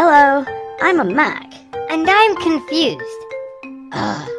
Hello, I'm a Mac. And I'm confused. Ugh.